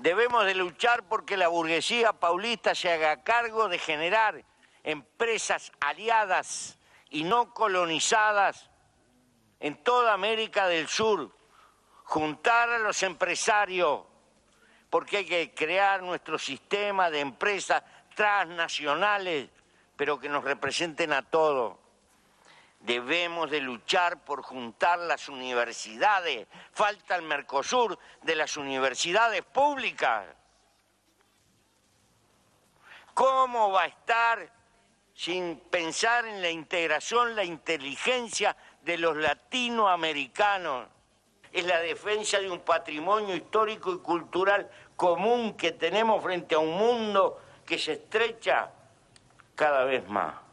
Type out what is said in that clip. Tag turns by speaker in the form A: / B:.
A: Debemos de luchar porque la burguesía paulista se haga cargo de generar empresas aliadas y no colonizadas en toda América del Sur, juntar a los empresarios, porque hay que crear nuestro sistema de empresas transnacionales, pero que nos representen a todos. Debemos de luchar por juntar las universidades. Falta el Mercosur de las universidades públicas. ¿Cómo va a estar sin pensar en la integración, la inteligencia de los latinoamericanos? Es la defensa de un patrimonio histórico y cultural común que tenemos frente a un mundo que se estrecha cada vez más.